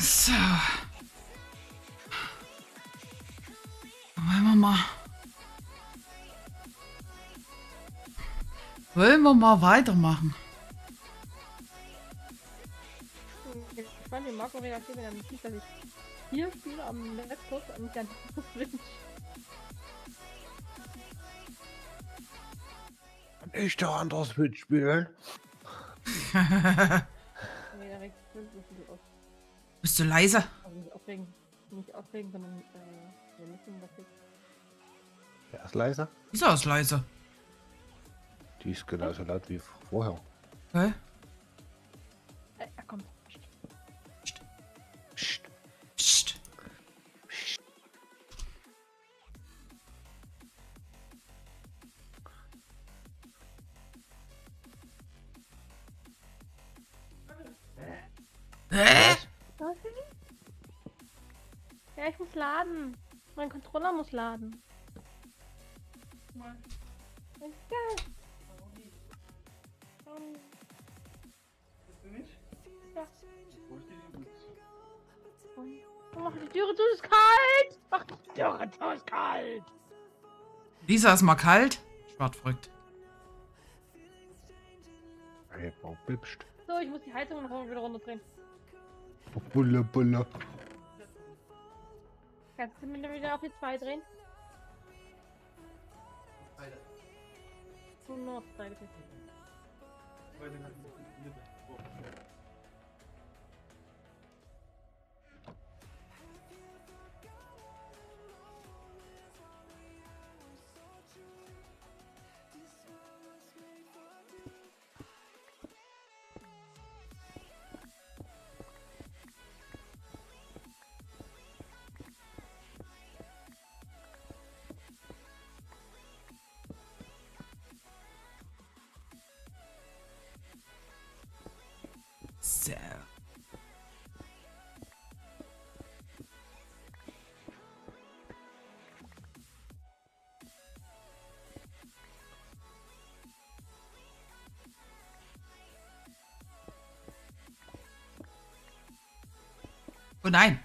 So. Wollen wir mal. Wollen wir mal weitermachen? Ich fand den Marco schön, wenn er mich sieht, dass ich hier spiele am Laptop und nicht an der Switch. Kann ich da anders Switch spielen? Nee, da regt sich wirklich so viel auf. Bist du leise? Also nicht aufregen, nicht aufregen, sondern äh, wir müssen das jetzt. Der ist leiser. Dieser ist leise. Die ist genauso laut wie vorher. Hä? Ja, muss laden. Mein Controller muss laden. Ist geil. Ähm, Ja. Oh, mach die Türe zu, ist kalt! Mach die Türe zu, ist kalt! Lisa ist mal kalt. Schwarz verrückt. Hey, warum bibst? So, ich muss die Heizung noch mal wieder runterdrehen. Bulle, bulle. Kannst du mir wieder auf die 2 drehen? Zu Nordseite bitte. So. Oh nein.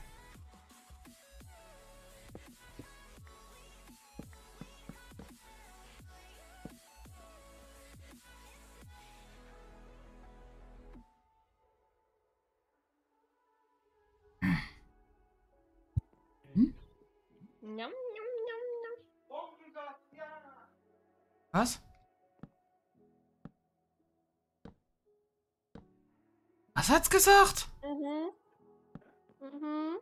Hat's gesagt? Mhm. Mhm.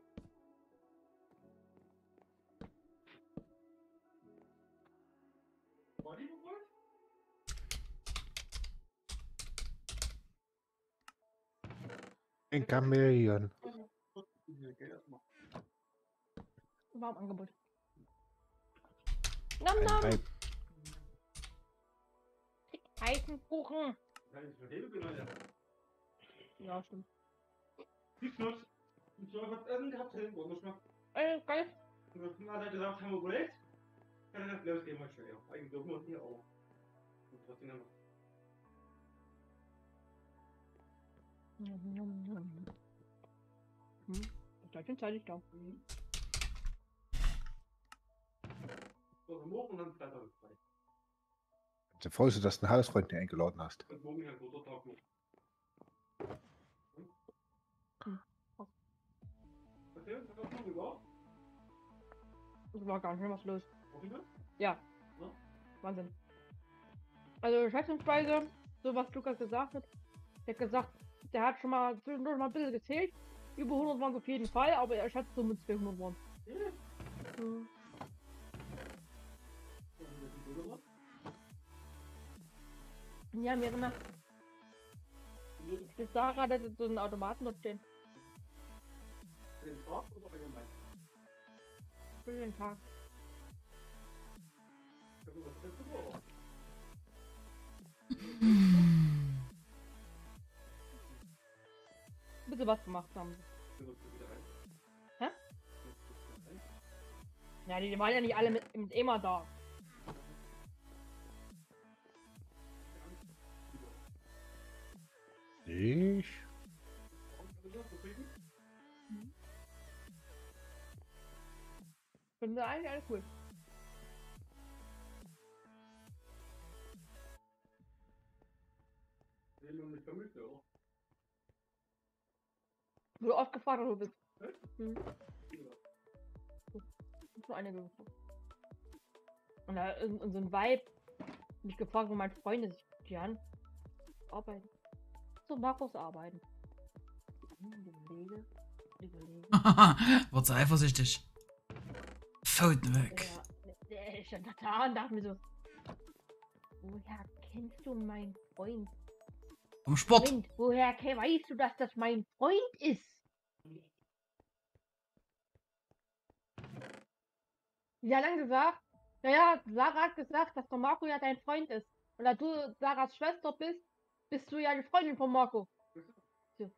Ein Chamäleon. War im Angebot. Nam, nam. Heißen Kuchen. Ja, stimmt. Nichts los. Ich habe was essen gehabt, ich noch. Äh, geil. Und dann hat er gesagt, haben wir überlegt. Ja, dann hat er wir schon. Ja, eigentlich dürfen wir hier auch. Und trotzdem haben wir. Hm, ist gleich in Zeit, ich glaube. So, am morgen und dann Freitag ist frei. Kannst du dir vorstellen, dass du einen Hausfreund nicht eingeladen hast? Und morgen ist ein großer Tag noch. Es war gar nicht mehr was los. Ja. Ja. Wahnsinn. Also schätzungsweise, so was Lukas gesagt hat, der hat gesagt, der hat schon mal zwischendurch mal ein bisschen gezählt. Über 100 waren es auf jeden Fall, aber er schätzt so mit 200 waren. Ja. Mhm. Ja, mir gemacht. Ich sah gerade so einen Automaten dort stehen. Den Tag oder allgemein? Den Tag. Bisschen was gemacht haben. Hä? Ja, die waren ja nicht alle mit, mit immer da. Ich? Finde eigentlich alles cool. Wurde oft gefragt, wo du bist. Hm. Ist nur einige gefragt. Und da in, in so ein Vibe mich gefragt, wo mein Freund ist. Jan, arbeiten. So, Markus arbeiten. Überlege, überlege. Wird so eifersüchtig. Pfoten weg. Der, der ist schon da und dachte mir so, woher kennst du meinen Freund? Vom Sport. Freund, woher weißt du, dass das mein Freund ist? Ja, dann gesagt, naja, Sarah hat gesagt, dass der Marco ja dein Freund ist. Und da du Sarahs Schwester bist, bist du ja die Freundin von Marco. So.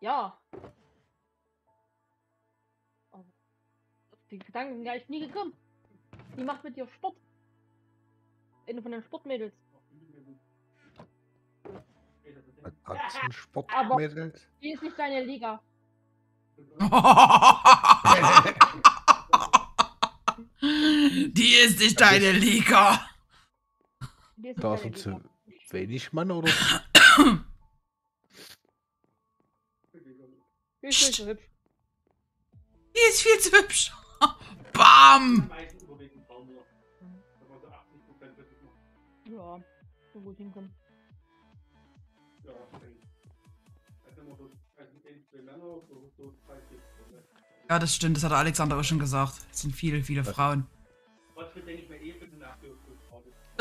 Ja. Die Gedanken gar nicht nie gekommen. Die macht mit dir Sport. Eine von den Sportmädels. Atzen Sportmädels. Die ist nicht deine Liga. Die ist nicht deine Liga. Die ist nicht Da sind sie wenig Mann oder? Die ist nicht so hübsch. Die ist viel zu hübsch. Bam. meisten überwiegend Frauen nur. Wenn man so 80 Prozent wirklich noch. Ja, so gut hinkommen. Ja, wahrscheinlich. Also also? Ja, das stimmt. Das hat der Alexander auch schon gesagt. Es sind viele, viele Was? Frauen. Ich eh,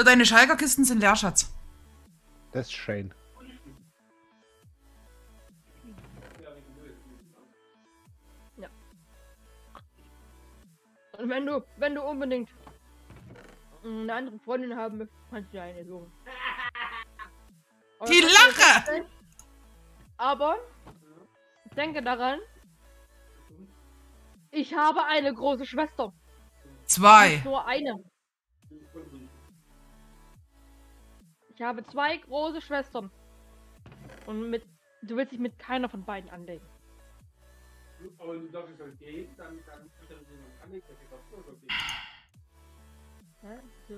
Deine Schalker-Kisten sind leer, Schatz. Das ist schön. Und wenn du, wenn du unbedingt eine andere Freundin haben möchtest, kannst du dir eine suchen. Die Lache! Aber denke daran, ich habe eine große Schwester. Zwei. Nicht nur eine. Ich habe zwei große Schwestern. Und mit du willst dich mit keiner von beiden anlegen. Aber wenn du es soll gehen, dann, dann ist das jemand anderes, der geht auch so gehen. Ja, so.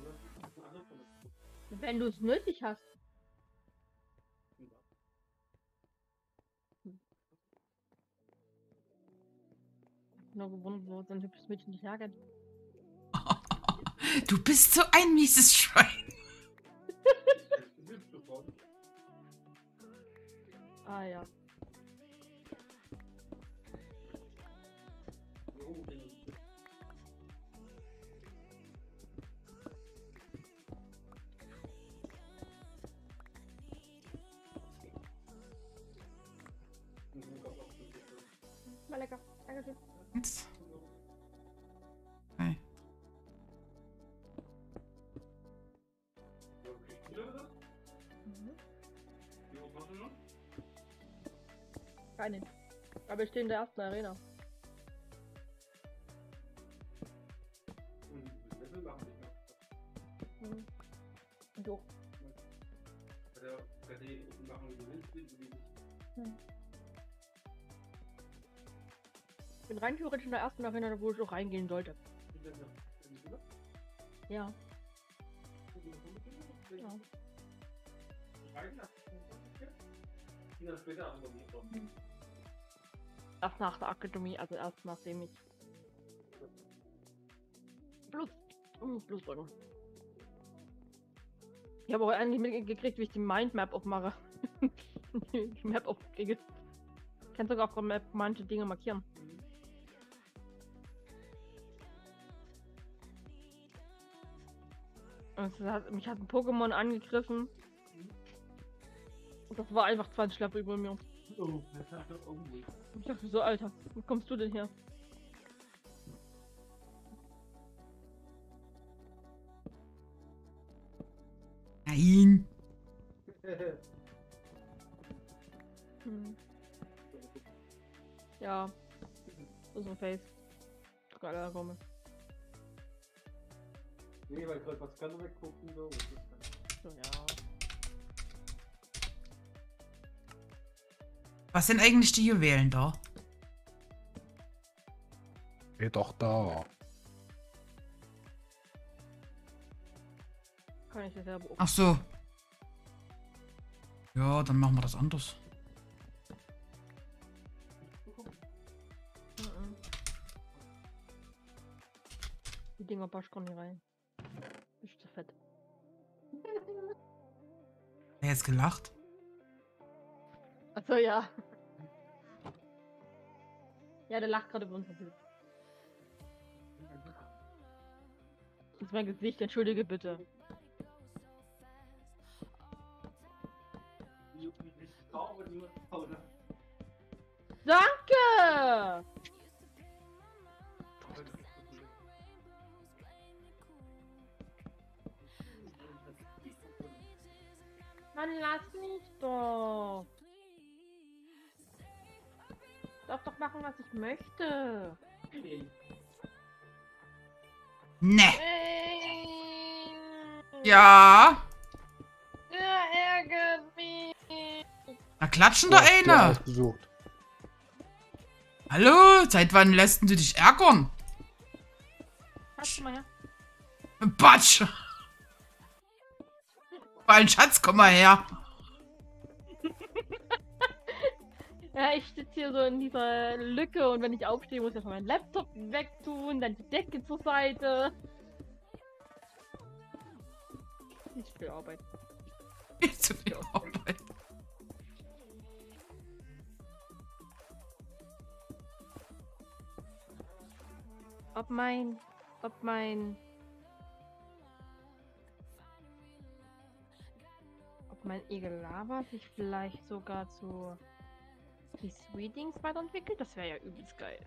Oder? Das ist ein anderes Problem. Wenn du es nötig hast. Nur gewundert, wo so ein hübsches Mädchen nicht hergeht. Du bist so ein mieses Schwein. Ah ja. Du- Mal lecker. Dankeschön. Eins. Zwei. Mhm. Wie hoch machst du noch? Keine. Aber ich stehe in der ersten Arena. Bin rein theoretisch in der ersten Arena, wo ich auch reingehen sollte. Ja. ja. Erst nach der Akademie, also erst nachdem ich. Plus. Uh, plus drücken. Ich habe auch endlich mitgekriegt, wie ich die Mindmap aufmache. die Map aufkriege. Ich kann sogar auf der Map manche Dinge markieren. Und es hat, mich hat ein Pokémon angegriffen. Und das war einfach 20 Level über mir. Oh, das hat doch irgendwie. Ich dachte so, Alter, wo kommst du denn her? Nein. Hm. Ja. Ein Face. Geiler Gomme. Nee, weil ich wollte was ganz weggucken, so. ja. Was sind eigentlich die Juwelen da? Geh doch da. Kann ich das selber Ach so. Ja, dann machen wir das anders. Mhm. Die Dinger passt gar nicht rein. Ist zu fett. Wer jetzt gelacht? Achso, ja. Ja, der lacht gerade über unser Bild. Das ist mein Gesicht, entschuldige bitte. Danke! Mann, lass mich doch. Ich darf doch machen, was ich möchte. Ne. Nein. Ja. Er ärgert mich. Da klatschen da hast dir eine. ausgesucht. Hallo, seit wann lässt du dich ärgern? Hast Mein Schatz, komm mal her. Ja, ich sitze hier so in dieser Lücke und wenn ich aufstehe, muss ich erstmal meinen Laptop wegtun, dann die Decke zur Seite. Nicht viel Arbeit. Zu viel Arbeit. Ob mein. Ob mein. Mein Egel-Lava sich vielleicht sogar zu. Die Sweetings weiterentwickelt? Das wäre ja übelst geil.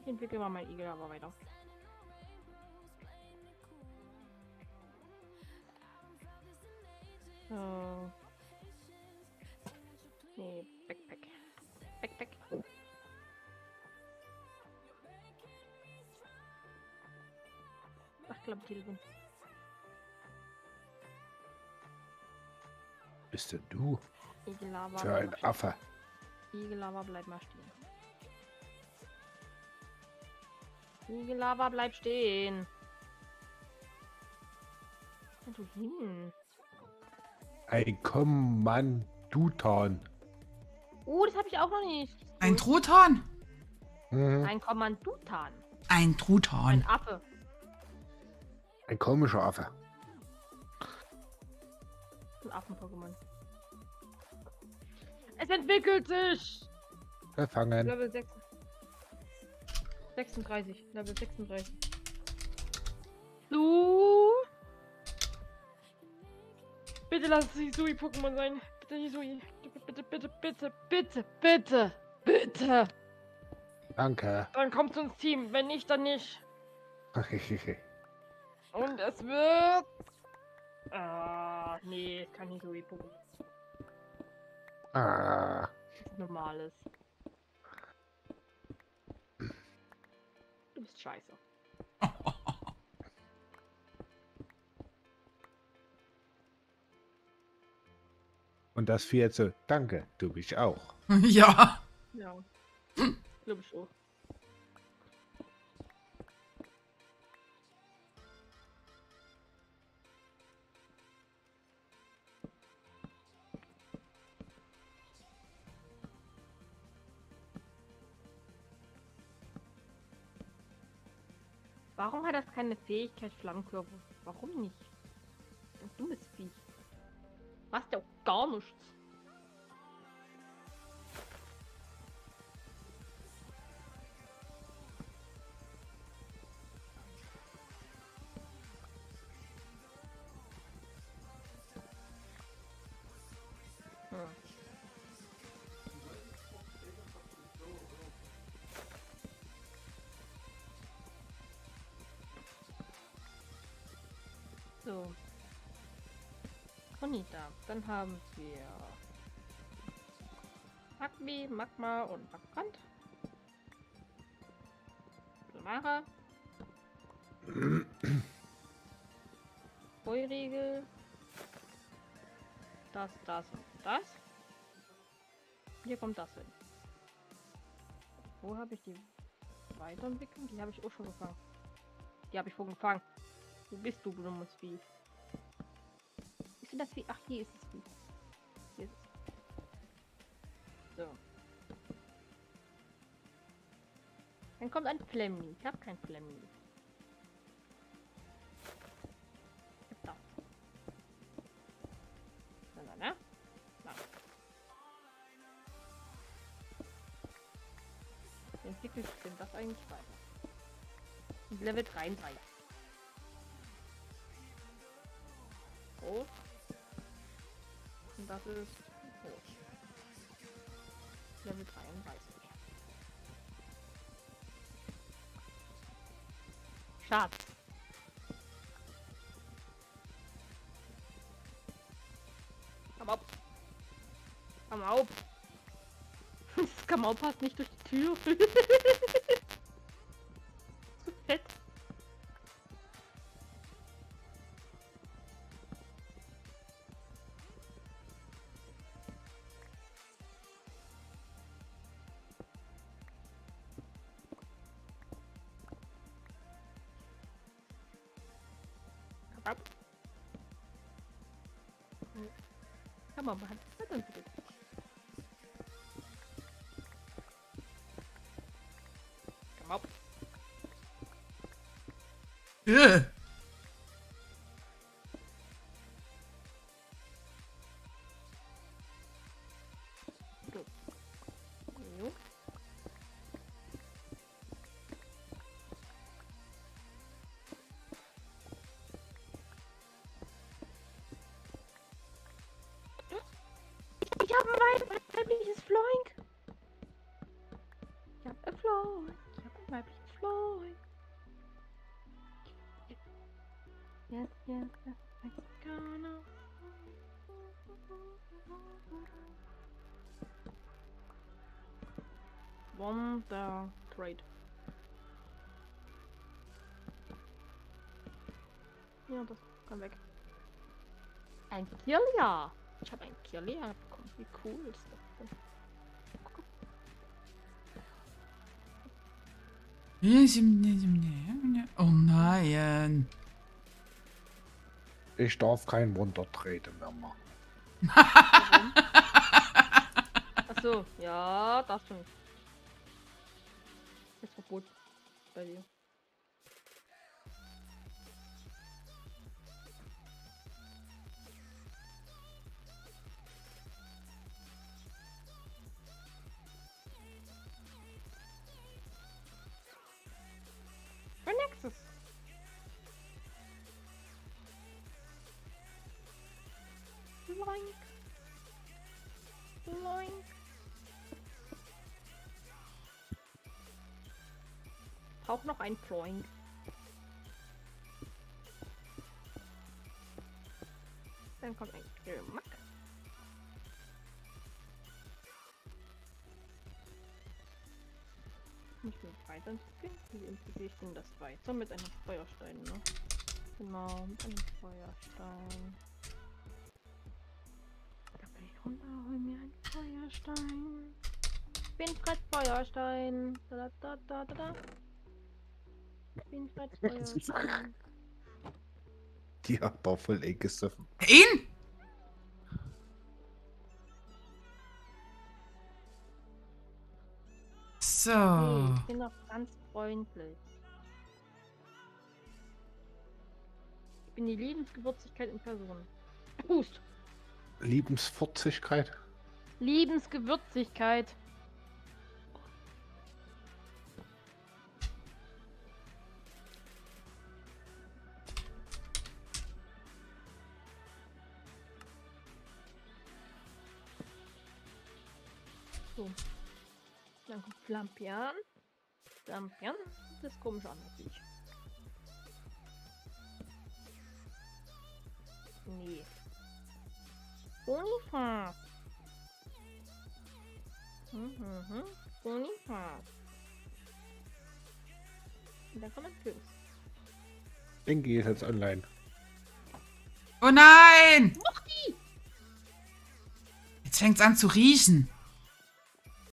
Ich entwickle mal mein Egel-Lava weiter. So. Nee, Backpack. Backpack. Ach, glaub Telefon. Bist denn du Igellava. für ein Affe? Igellava, bleib mal stehen. Igellava, bleib stehen. Wo du hin? Ein Kommandutan. Oh, das habe ich auch noch nicht. Ein Truthahn. Mhm. Ein Kommandutan. Ein Ein Truthahn. Affe. Ein komischer Affe. Ein Affen-Pokémon. Es entwickelt sich! Verfangen. Level 6. 36. Level 36. Du! Bitte lass es nicht Sui-Pokémon sein. Bitte nicht Sui. Bitte, bitte, bitte, bitte, bitte, bitte. Danke. Dann kommt ins Team. Wenn nicht, dann nicht. Und es wird. Ah, nee, kann nicht Sui-Pokémon. ah, Das ist normales. Du bist scheiße. und das vierte. Danke, du bist auch. Ja. Ja. Glaube ich auch. Warum hat das keine Fähigkeit Flammenkörper? Warum nicht? Ein dummes Viech. Machst ja auch gar nichts. So. Konita. Dann haben wir Magmi, Magma und Magbrand. Mara. Heuriegel. Das, das und das. Hier kommt das hin. Wo habe ich die Weiterentwicklung? Die habe ich auch schon gefangen. Die habe ich schon gefangen. Wo bist du, dummes Vieh? Ist denn das Vieh? Ach, hier ist es Vieh. Hier ist es. So. Dann kommt ein Flemmi. Ich habe kein Flemmi. Ich entwickelt sich denn das eigentlich weiter? Level 33. das ist groß. Level 33. Schatz. Komm auf. Komm auf. Das Kamau passt nicht durch die Tür. Komm auf. Komm mal, Mann. Na dann bitte. Komm auf. Äh. Mexicano. Wonder Trade. Ja, das kann weg. Ein Kirlia. Ich habe ein Kirlia bekommen. Wie cool ist das denn? Oh nein. Ich darf kein Wundertreten mehr machen. Achso, ja, das schon. Ist verboten bei dir. Braucht noch ein Ploink. Dann kommt ein Gemack. Ich will weiterentwickeln. Wie entwickle ich denn das weiter? Mit einem Feuerstein, ne? Genau, mit einem Feuerstein. Da will ich runter, hol mir einen Feuerstein. Bin Fred Feuerstein. Da, da, da, da, da. Bin Fred Feuerstein. Die hat doch voll eng gesoffen. Ihn? So. Hey, ich bin doch ganz freundlich. Ich bin die Liebensgewürzigkeit in Person. Hust. Liebensfurzigkeit. Liebensgewürzigkeit. So. Dann kommt Flampian. Flampian. Das ist komisch an, Viech. Nee. Bonifaz. Mhm, mhm. Bonifaz. Und dann kommt ein König. Denke ist jetzt online. Oh nein! Muchti! Jetzt fängt's an zu riechen.